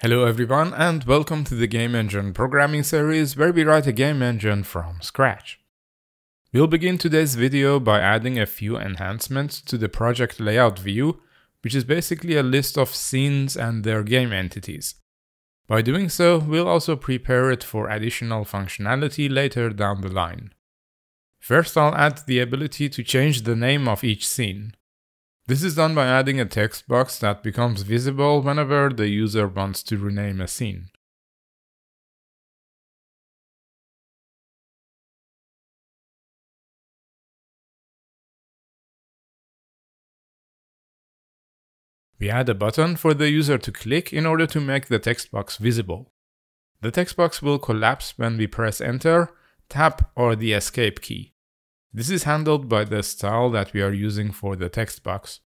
Hello everyone and welcome to the Game Engine programming series where we write a game engine from scratch. We'll begin today's video by adding a few enhancements to the project layout view, which is basically a list of scenes and their game entities. By doing so, we'll also prepare it for additional functionality later down the line. First, I'll add the ability to change the name of each scene. This is done by adding a text box that becomes visible whenever the user wants to rename a scene. We add a button for the user to click in order to make the text box visible. The text box will collapse when we press enter, tab or the escape key. This is handled by the style that we are using for the text box.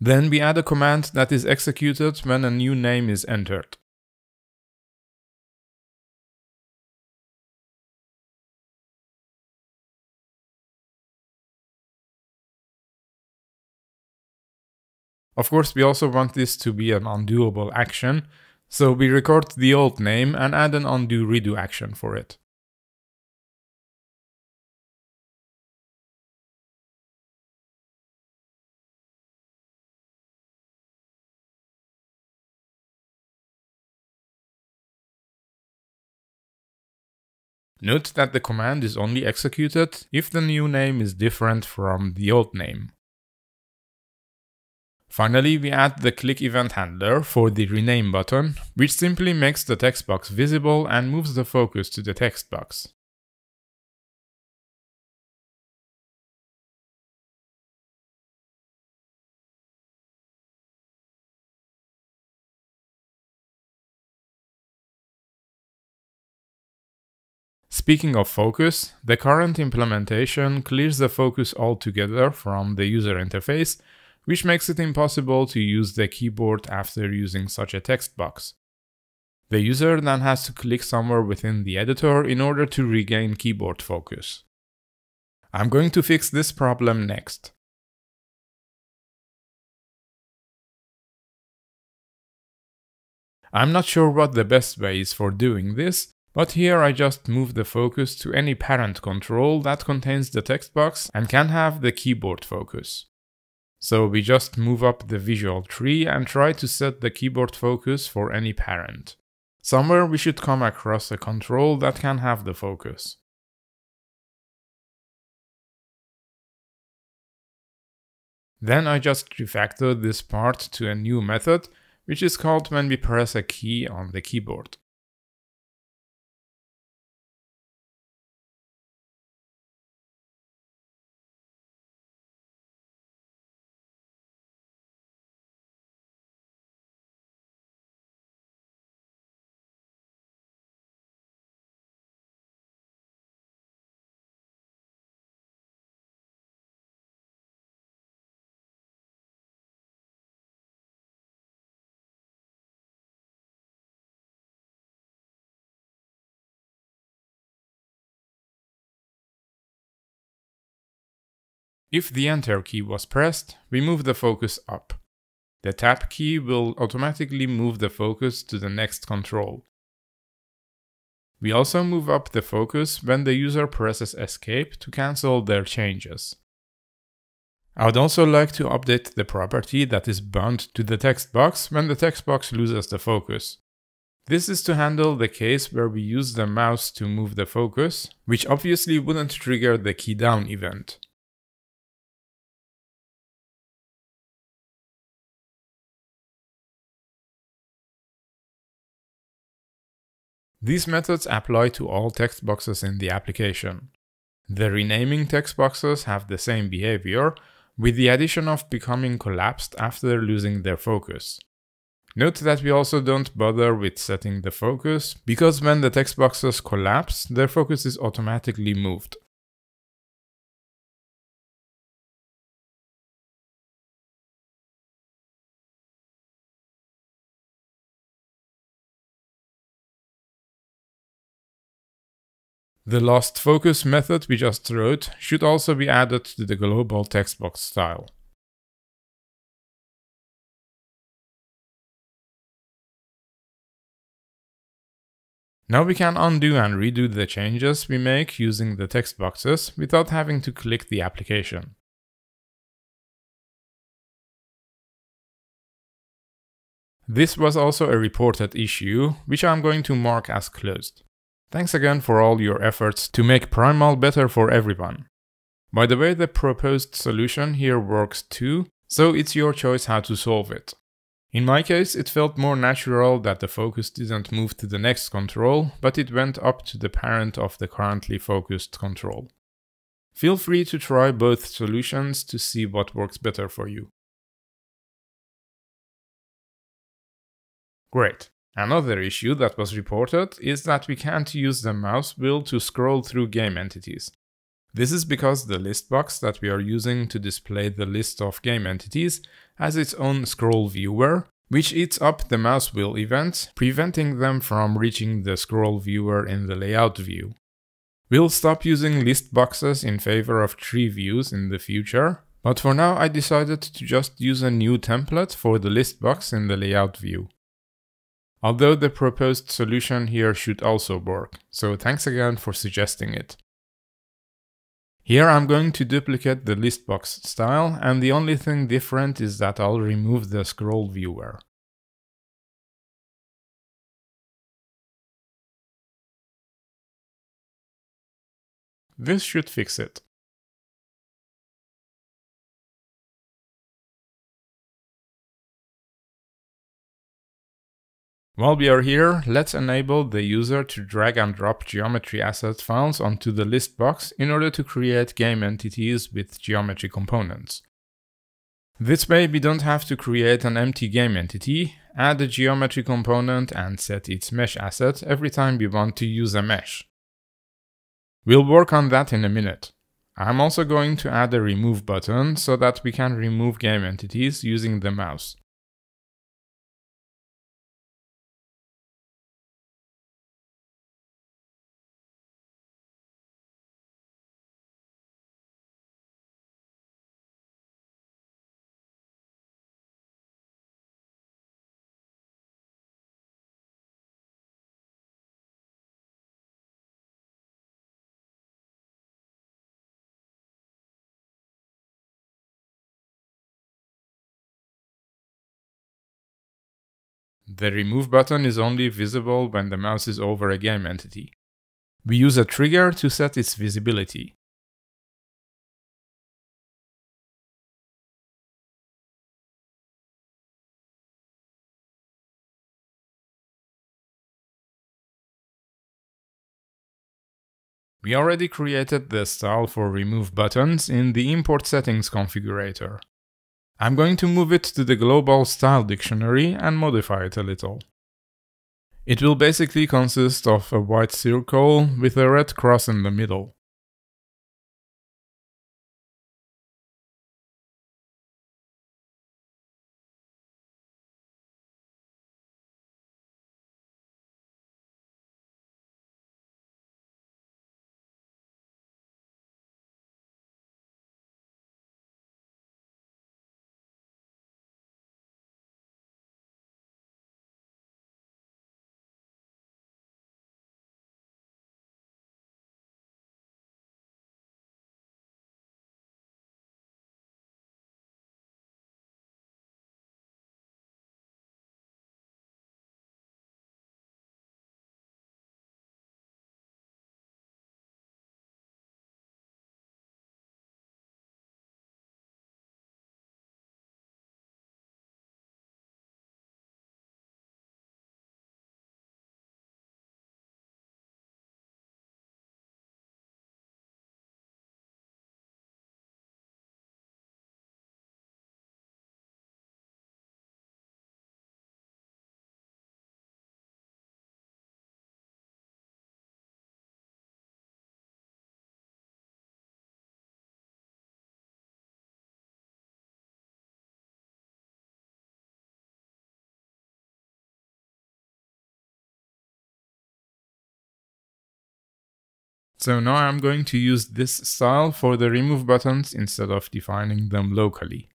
Then we add a command that is executed when a new name is entered. Of course, we also want this to be an undoable action, so we record the old name and add an undo redo action for it. Note that the command is only executed if the new name is different from the old name. Finally, we add the click event handler for the rename button, which simply makes the text box visible and moves the focus to the text box. Speaking of focus, the current implementation clears the focus altogether from the user interface which makes it impossible to use the keyboard after using such a text box. The user then has to click somewhere within the editor in order to regain keyboard focus. I'm going to fix this problem next. I'm not sure what the best way is for doing this, but here I just move the focus to any parent control that contains the text box and can have the keyboard focus. So we just move up the visual tree and try to set the keyboard focus for any parent. Somewhere we should come across a control that can have the focus. Then I just refactored this part to a new method, which is called when we press a key on the keyboard. If the Enter key was pressed, we move the focus up. The Tab key will automatically move the focus to the next control. We also move up the focus when the user presses Escape to cancel their changes. I would also like to update the property that is bound to the text box when the text box loses the focus. This is to handle the case where we use the mouse to move the focus, which obviously wouldn't trigger the key down event. These methods apply to all text boxes in the application. The renaming text boxes have the same behavior, with the addition of becoming collapsed after losing their focus. Note that we also don't bother with setting the focus, because when the text boxes collapse, their focus is automatically moved. The lost focus method we just wrote should also be added to the global text box style. Now we can undo and redo the changes we make using the text boxes without having to click the application. This was also a reported issue, which I'm going to mark as closed. Thanks again for all your efforts to make Primal better for everyone. By the way, the proposed solution here works too, so it's your choice how to solve it. In my case, it felt more natural that the focus didn't move to the next control, but it went up to the parent of the currently focused control. Feel free to try both solutions to see what works better for you. Great. Another issue that was reported is that we can't use the mouse wheel to scroll through game entities. This is because the list box that we are using to display the list of game entities has its own scroll viewer, which eats up the mouse wheel events, preventing them from reaching the scroll viewer in the layout view. We'll stop using list boxes in favor of tree views in the future, but for now I decided to just use a new template for the list box in the layout view. Although the proposed solution here should also work, so thanks again for suggesting it. Here I'm going to duplicate the list box style and the only thing different is that I'll remove the scroll viewer. This should fix it. While we are here, let's enable the user to drag and drop geometry asset files onto the list box in order to create game entities with geometry components. This way we don't have to create an empty game entity, add a geometry component and set its mesh asset every time we want to use a mesh. We'll work on that in a minute. I'm also going to add a remove button so that we can remove game entities using the mouse. The remove button is only visible when the mouse is over a game entity. We use a trigger to set its visibility. We already created the style for remove buttons in the import settings configurator. I'm going to move it to the global style dictionary and modify it a little. It will basically consist of a white circle with a red cross in the middle. So now I'm going to use this style for the remove buttons instead of defining them locally.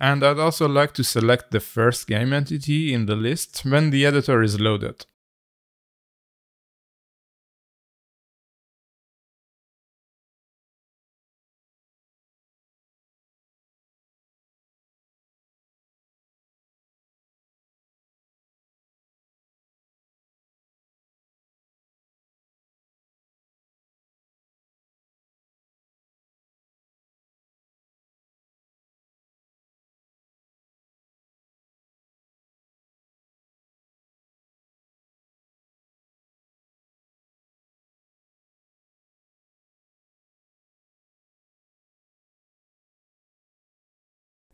And I'd also like to select the first game entity in the list when the editor is loaded.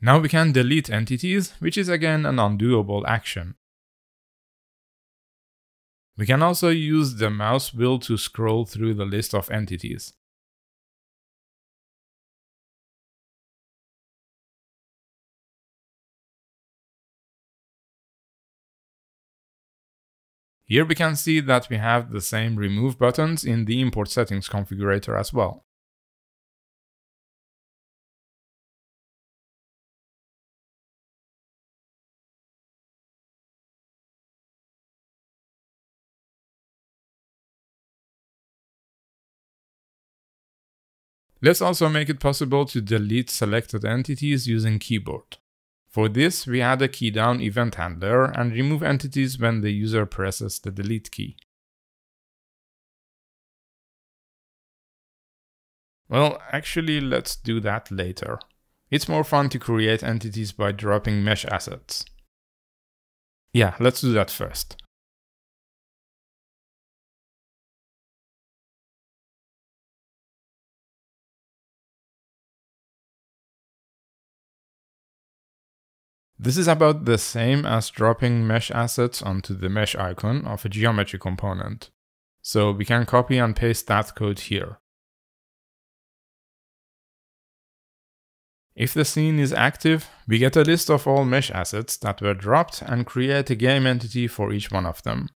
Now we can delete entities, which is again an undoable action. We can also use the mouse wheel to scroll through the list of entities. Here we can see that we have the same remove buttons in the import settings configurator as well. Let's also make it possible to delete selected entities using keyboard. For this, we add a key down event handler and remove entities when the user presses the delete key. Well, actually, let's do that later. It's more fun to create entities by dropping mesh assets. Yeah, let's do that first. This is about the same as dropping mesh assets onto the mesh icon of a geometry component. So we can copy and paste that code here. If the scene is active, we get a list of all mesh assets that were dropped and create a game entity for each one of them.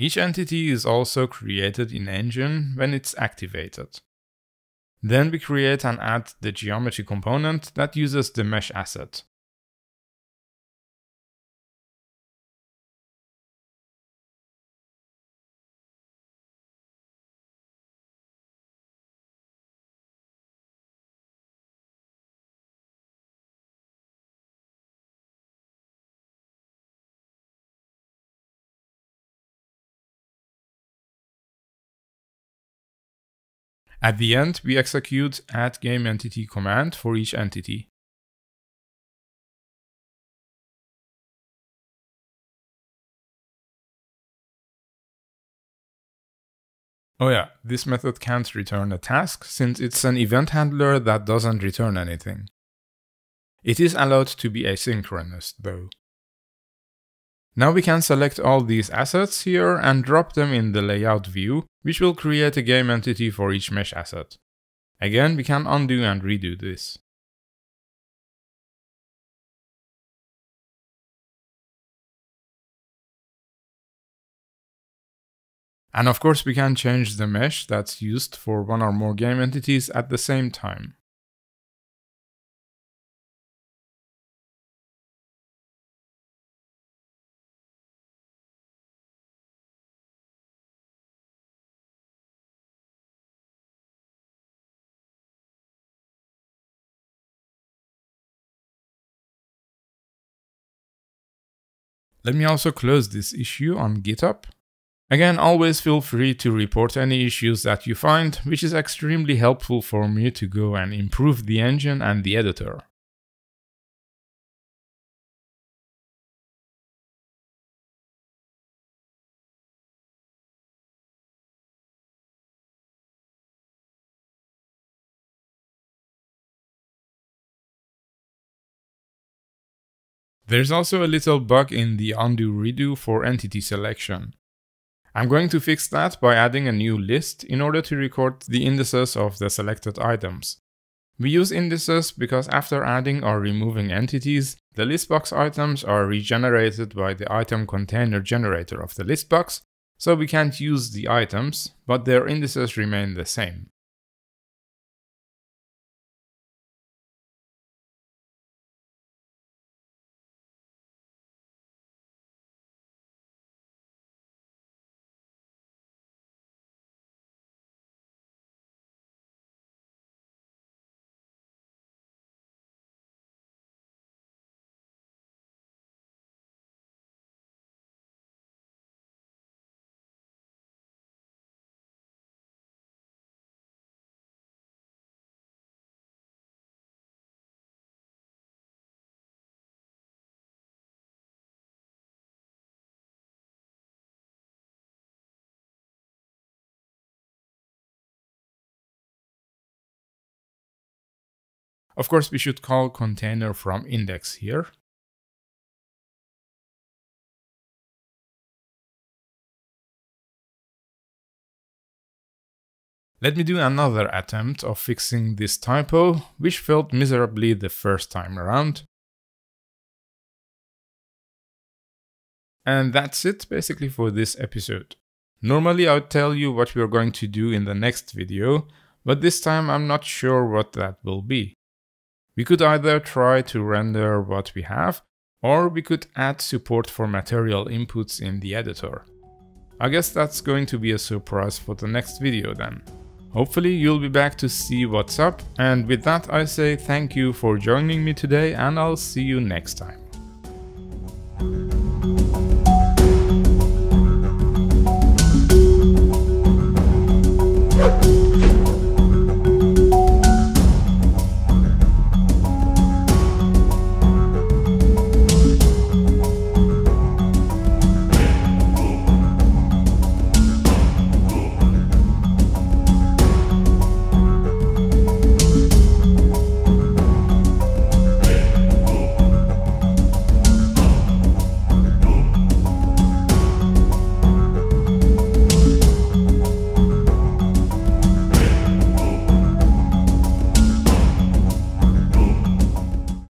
Each entity is also created in Engine when it's activated. Then we create and add the geometry component that uses the mesh asset. At the end, we execute add game entity command for each entity. Oh yeah, this method can't return a task since it's an event handler that doesn't return anything. It is allowed to be asynchronous though. Now we can select all these assets here and drop them in the layout view, which will create a game entity for each mesh asset. Again, we can undo and redo this. And of course we can change the mesh that's used for one or more game entities at the same time. Let me also close this issue on GitHub. Again, always feel free to report any issues that you find, which is extremely helpful for me to go and improve the engine and the editor. There's also a little bug in the undo redo for entity selection. I'm going to fix that by adding a new list in order to record the indices of the selected items. We use indices because after adding or removing entities, the listbox items are regenerated by the item container generator of the listbox, so we can't use the items, but their indices remain the same. Of course, we should call container from index here. Let me do another attempt of fixing this typo, which failed miserably the first time around. And that's it basically for this episode. Normally I would tell you what we are going to do in the next video, but this time I'm not sure what that will be. We could either try to render what we have, or we could add support for material inputs in the editor. I guess that's going to be a surprise for the next video then. Hopefully you'll be back to see what's up, and with that I say thank you for joining me today and I'll see you next time.